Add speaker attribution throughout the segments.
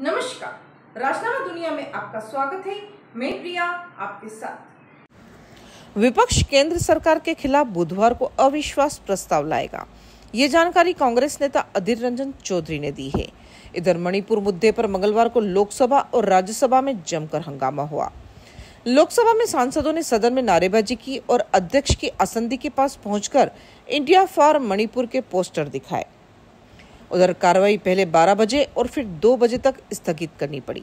Speaker 1: नमस्कार। राजनामा दुनिया में आपका स्वागत है। मैं प्रिया, आपके साथ।
Speaker 2: विपक्ष केंद्र सरकार के खिलाफ बुधवार को अविश्वास प्रस्ताव लाएगा। ये जानकारी कांग्रेस नेता अधीर रंजन चौधरी ने दी है। इधर मणिपुर मुद्दे पर मंगलवार को लोकसभा और राज्यसभा में जमकर हंगामा हुआ। लोकसभा में सांसदों ने सदन में नारेबाजी की और अध्यक्ष की असंदी के पास पहुंचकर इंडिया फॉर मणिपुर के पोस्टर दिखाए। उधर कार्रवाई पहले 12 बजे और फिर 2 बजे तक स्थगित करनी पड़ी।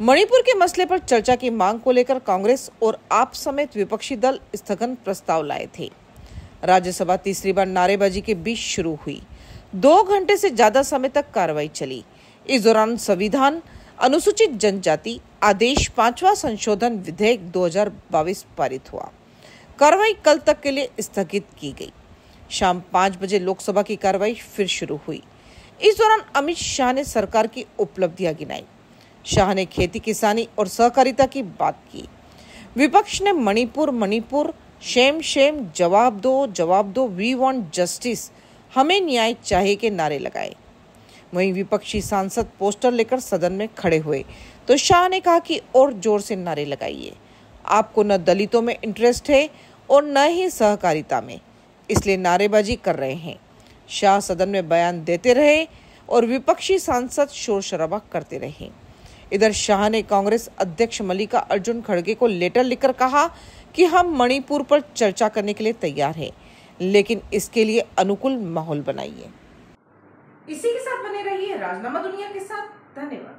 Speaker 2: मणिपुर के मसले पर चर्चा की मांग को लेकर कांग्रेस और आप समेत विपक्षी दल स्थगन प्रस्ताव लाए थे। राज्यसभा तीसरी बार नारेबाजी के बीच शुरू हुई। दो घंटे से ज़्यादा समय तक कार्रवाई चली। इस दौरान संविधान, अनुसूचित जनजाति, आदेश पांचवा संशोधन विधेयक 2022 पारित हुआ। कार्रवाई कल तक के लिए स्थगित की गई। शाम पाँच बजे लोकसभा की कार्रवाई फिर शुरू हुई। इस दौरान अमित शाह ने सरकार की उपलब्धियाँ गिनाई। शाह ने खेती किसानी और सहकारिता की बात की। विपक्ष ने मणिपुर मणिपुर, शेम शेम, जवाब दो जवाब दो वी वांट जस्टिस हमें न्याय चाहिए के नारे लगाए। वहीं विपक्षी सांसद पोस्टर लेकर सदन में खड़े हुए। तो शाह ने कहा कि और ज़ोर से नारे लगाइए। आपको न दलितों में इंटरेस्ट है और न ही सहकारिता में। इसलिए नारेबाजी कर रहे हैं। शाह सदन में बयान देते रहे और विपक्षी सांसद शोर शराबा करते रहे। इधर शाह ने कांग्रेस अध्यक्ष मल्लिका अर्जुन खड़गे को लेटर लिखकर कहा कि हम मणिपुर पर चर्चा करने के लिए तैयार हैं, लेकिन इसके लिए अनुकूल माहौल बनाइए।
Speaker 1: इसी के साथ बने रहिए राजनामा दुनिया के साथ। धन्यवाद।